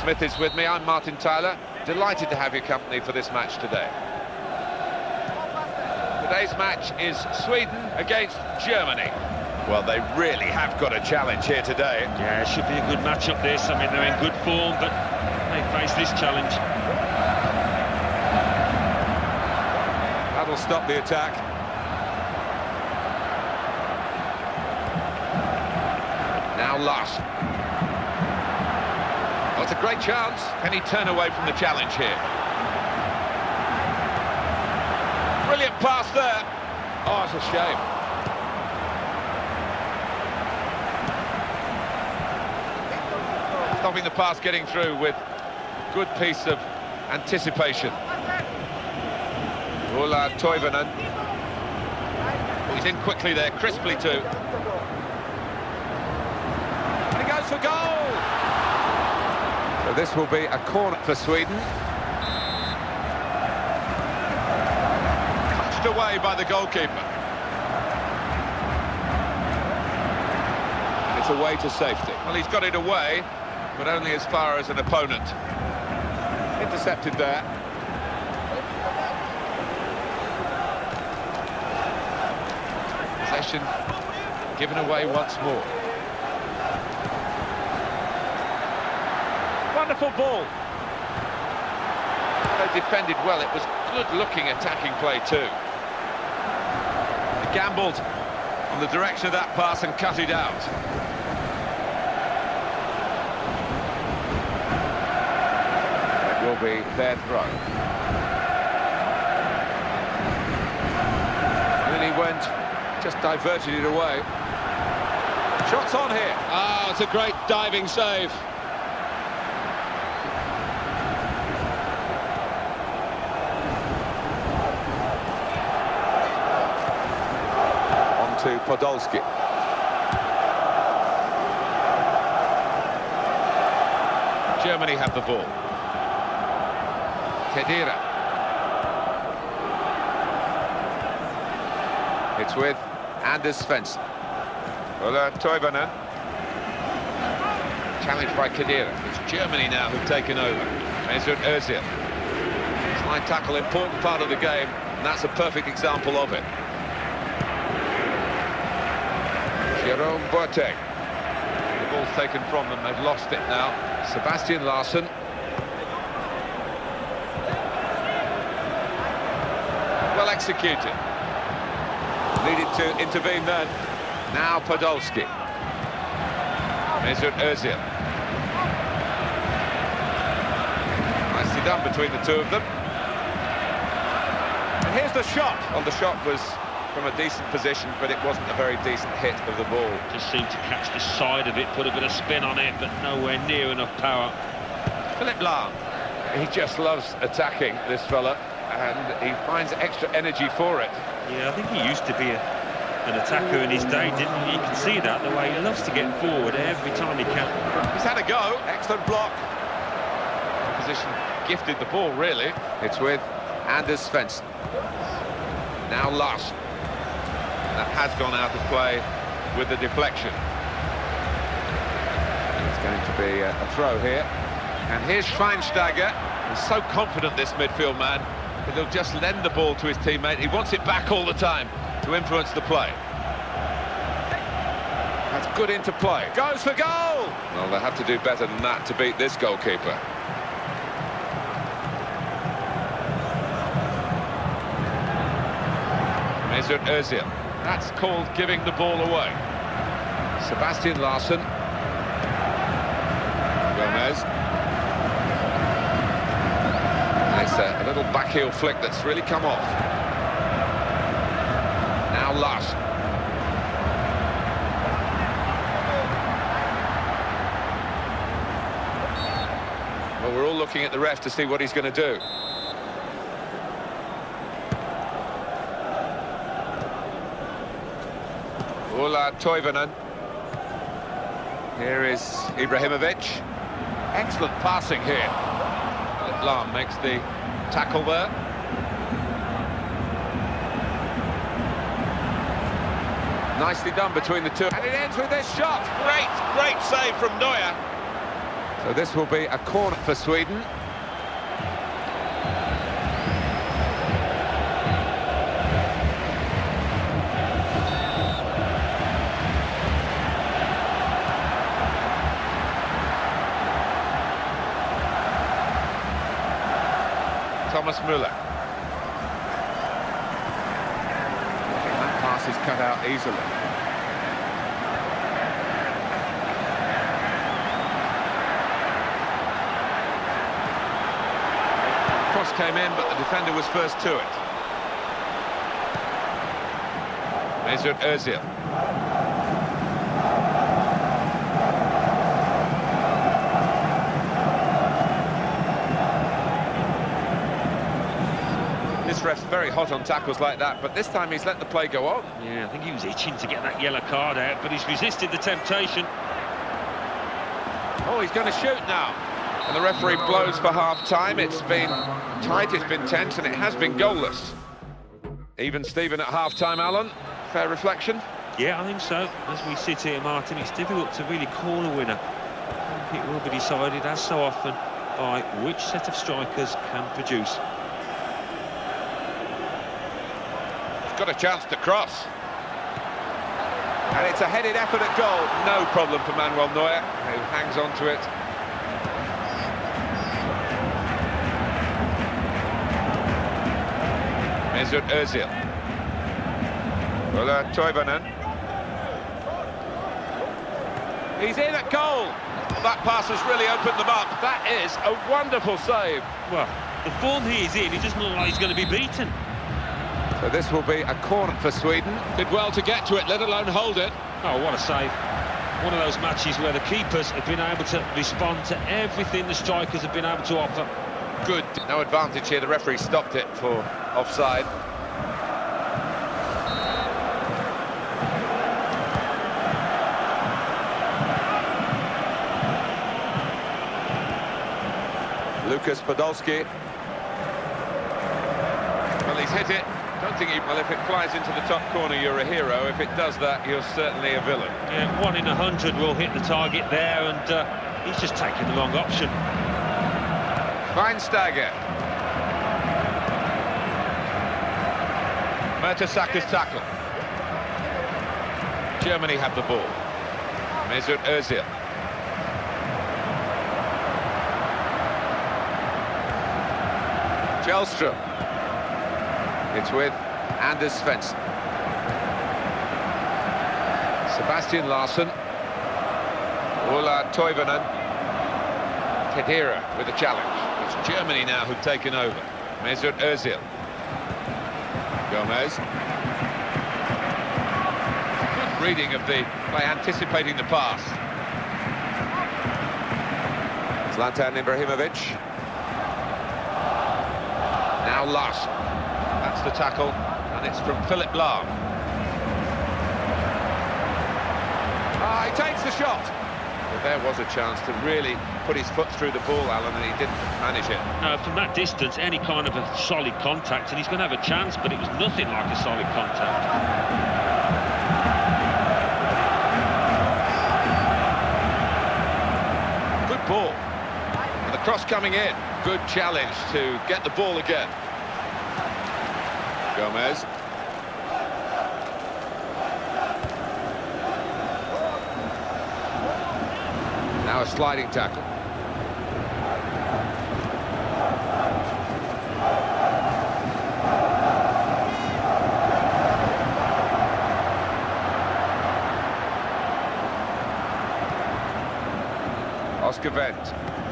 Smith is with me, I'm Martin Tyler. Delighted to have your company for this match today. Today's match is Sweden against Germany. Well, they really have got a challenge here today. Yeah, it should be a good matchup this. I mean, they're in good form, but they face this challenge. That'll stop the attack. Now Lars. It's a great chance. Can he turn away from the challenge here? Brilliant pass there. Oh, it's a shame. Stopping the pass getting through with good piece of anticipation. Ola Toivonen. He's in quickly there, crisply too. And he goes for goal! So this will be a corner for Sweden. Punched away by the goalkeeper. And it's away to safety. Well, he's got it away, but only as far as an opponent. Intercepted there. Possession given away once more. Wonderful ball. They defended well. It was good-looking attacking play too. He gambled on the direction of that pass and cut it out. It will be their throw. Really went, just diverted it away. Shots on here. Ah, it's a great diving save. To Podolski. Germany have the ball. Khedira. It's with Anders Svensson. Ola Toivonen. Challenged by Khedira. It's Germany now who've taken over. Mesut Ozil. Slide tackle, important part of the game, and that's a perfect example of it. Jerome Boateng. The ball's taken from them, they've lost it now. Sebastian Larsson. Well executed. Needed to intervene then. Now Podolski. Mesut Ozil. Nicely done between the two of them. And here's the shot. Well, the shot was from a decent position, but it wasn't a very decent hit of the ball. Just seemed to catch the side of it, put a bit of spin on it, but nowhere near enough power. Philipp Lahm. He just loves attacking, this fella, and he finds extra energy for it. Yeah, I think he used to be a, an attacker in his day, didn't he? You can see that, the way he loves to get forward every time he can. He's had a go. Excellent block. Position gifted the ball, really. It's with Anders Svensson. Now Larsson. That has gone out of play with the deflection. It's going to be a, a throw here. And here's Schweinsteiger. He's so confident, this midfield man, that he'll just lend the ball to his teammate. He wants it back all the time to influence the play. That's good into play. Goes for goal! Well, they have to do better than that to beat this goalkeeper. Mesut Ozil. That's called giving the ball away. Sebastian Larsson. Gomez. It's a, uh, a little back heel flick that's really come off. Now Larsson. Well, we're all looking at the ref to see what he's going to do. Toivonen. Here is Ibrahimovic. Excellent passing here. Lahm makes the tackle there. Nicely done between the two. And it ends with this shot. Great, great save from Neuer So this will be a corner for Sweden. Thomas Müller. That pass is cut out easily. Cross came in, but the defender was first to it. Mesut Ozil. This ref's very hot on tackles like that, but this time he's let the play go on. Yeah, I think he was itching to get that yellow card out, but he's resisted the temptation. Oh, he's going to shoot now. And the referee blows for half-time. It's been tight, it's been tense, and it has been goalless. Even Steven at half-time, Alan. Fair reflection? Yeah, I think so. As we sit here, Martin, it's difficult to really call a winner. It will be decided, as so often, by which set of strikers can produce. He's got a chance to cross. And it's a headed effort at goal. No problem for Manuel Neuer, who hangs on to it. Mesut Ozil. Ola Toivonen. He's in at goal. That pass has really opened them up. That is a wonderful save. Well, the form he is in, he doesn't look like he's going to be beaten. So this will be a corner for Sweden. Did well to get to it, let alone hold it. Oh, what a save. One of those matches where the keepers have been able to respond to everything the strikers have been able to offer. Good. No advantage here. The referee stopped it for offside. Lucas Podolski. Well, he's hit it. Well, if it flies into the top corner, you're a hero. If it does that, you're certainly a villain. Yeah, one in a hundred will hit the target there, and uh, he's just taken the wrong option. Schweinsteiger. Mertesacker tackle. Germany have the ball. Mesut Ozil. Källström. It's with Anders Svensson. Sebastian Larsson. Ola Toivonen. Khedira with a challenge. It's Germany now who've taken over. Mesut Ozil. Gomez. Good reading of the by anticipating the pass. Zlatan Ibrahimovic. Now Larsson. That's the tackle, and it's from Philipp Lahm. Ah, he takes the shot. Well, there was a chance to really put his foot through the ball, Alan, and he didn't manage it. Now, from that distance, any kind of a solid contact, and he's going to have a chance, but it was nothing like a solid contact. Good ball. And the cross coming in. Good challenge to get the ball again. Gomez. Now a sliding tackle. Oscar Wendt.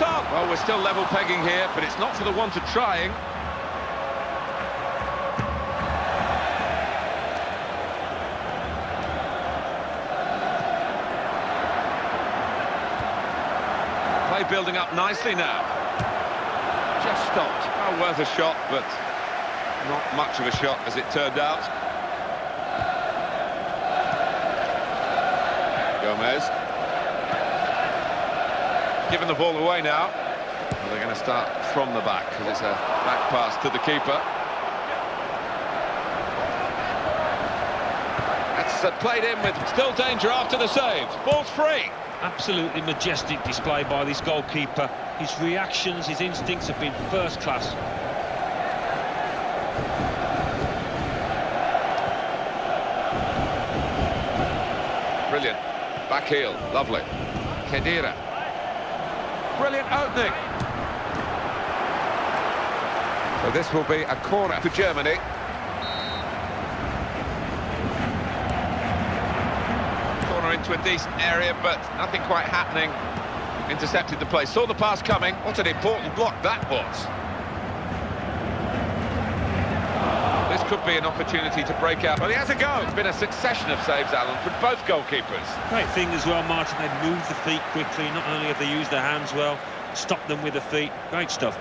Well, we're still level pegging here, but it's not for the want of trying. Play building up nicely now. Just stopped. Well, worth a shot, but not much of a shot as it turned out. Gomez. Giving the ball away now. Well, they're going to start from the back because it's a back pass to the keeper. That's uh, played in with still danger after the save. Ball's free. Absolutely majestic display by this goalkeeper. His reactions, his instincts have been first class. Brilliant. Back heel. Lovely. Khedira. Brilliant opening. So this will be a corner for Germany. Corner into a decent area, but nothing quite happening. Intercepted the play. Saw the pass coming. What an important block that was. This could be an opportunity to break out. Well, he has a go. It's been a succession of saves, Alan, from both goalkeepers. Great thing as well, Martin. They've moved the feet quickly. Not only have they used their hands well, stopped them with the feet. Great stuff.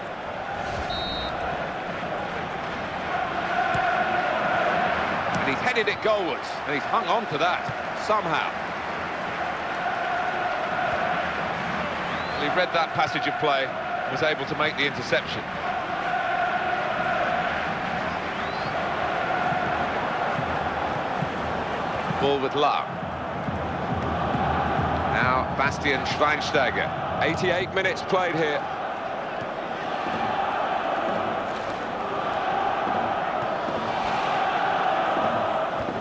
And he's headed it goalwards, and he's hung on to that somehow. Well, he read that passage of play, was able to make the interception. Ball with Lahm. Now Bastian Schweinsteiger. 88 minutes played here.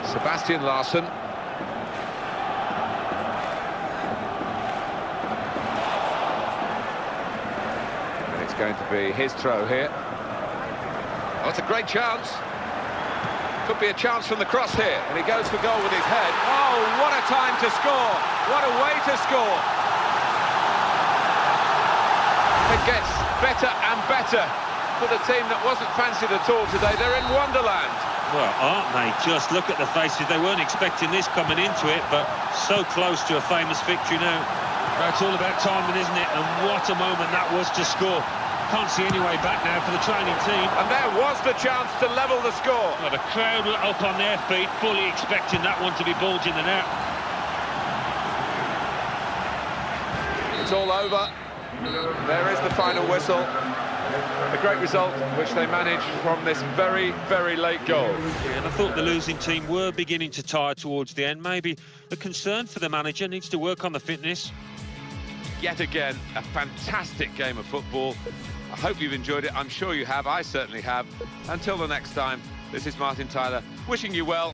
Sebastian Larsson. And it's going to be his throw here. Oh, it's a great chance. Could be a chance from the cross here. And he goes for goal with his head. Oh, what a time to score. What a way to score. It gets better and better for the team that wasn't fancied at all today. They're in Wonderland. Well, aren't they? Just look at the faces. They weren't expecting this coming into it, but so close to a famous victory now. It's all about timing, isn't it? And what a moment that was to score. Can't see any way back now for the training team. And there was the chance to level the score. Well, the crowd were up on their feet, fully expecting that one to be bulging the net. It's all over. There is the final whistle. A great result, which they managed from this very, very late goal. Yeah, and I thought the losing team were beginning to tire towards the end. Maybe a concern for the manager needs to work on the fitness. Yet again, a fantastic game of football. I hope you've enjoyed it. I'm sure you have. I certainly have. Until the next time, this is Martin Tyler wishing you well.